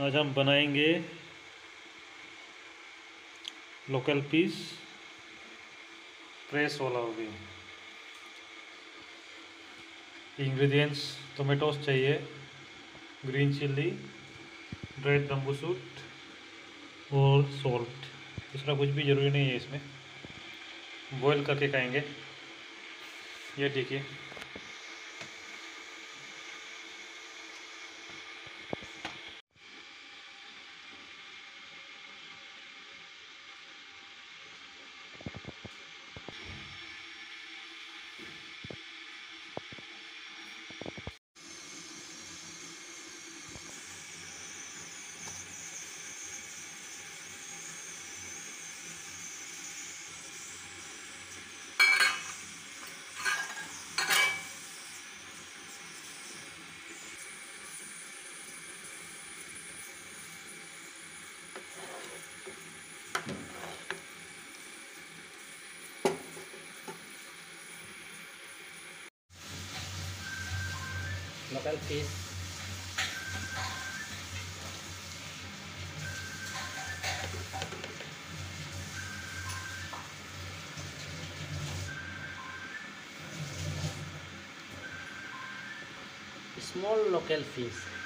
आज हम बनाएँगे लोकल पीस फ्रेश वाला हो गया इंग्रेडिएंट्स टोमेटोस चाहिए green chilli dried bamboo shoot और सॉल्ट दूसरा कुछ भी ज़रूरी नहीं है इसमें। बॉईल करके खाएँगे। ये देखिए। Local fish small local fish